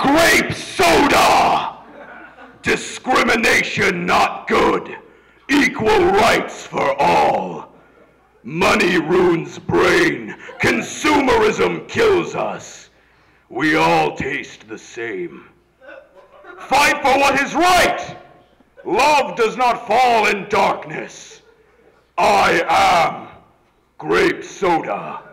grape soda! Discrimination not good. Equal rights for all. Money ruins brain. Consumerism kills us. We all taste the same. Fight for what is right. Love does not fall in darkness. I am grape soda.